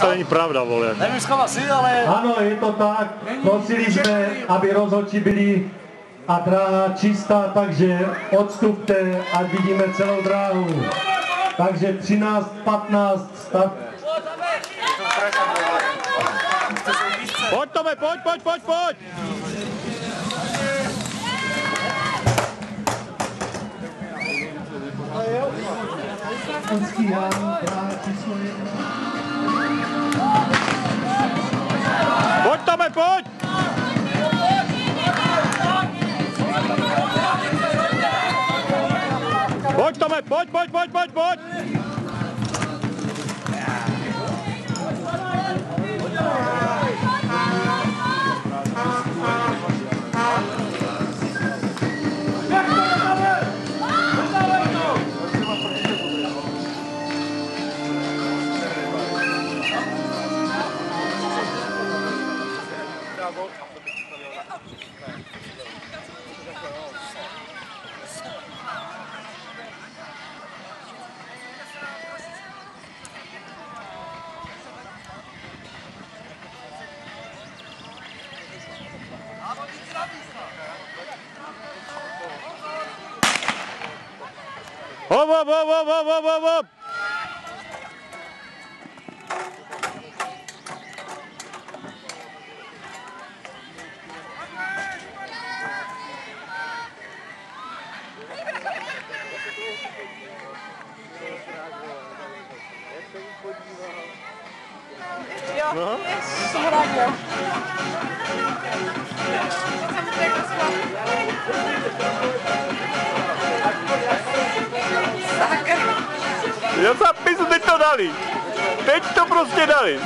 To není pravda, vole. Nevím, skoro asi, ale... Ano, je to tak. Prosili jsme, aby rozhodčí byli a dráha čistá, takže odstupte a vidíme celou dráhu. Takže 13, 15, stav. Pojď Tome, pojď, pojď, pojď, pojď. Onský Jan, dráha číslo 1. Pojď Tome, pojď. Pojď Tome, pojď, pojď, pojď, pojď, pojď. Hop, hop, hop, hop, hop, hop, hop. Já za pizdu, teď to dali. Teď to prostě dali.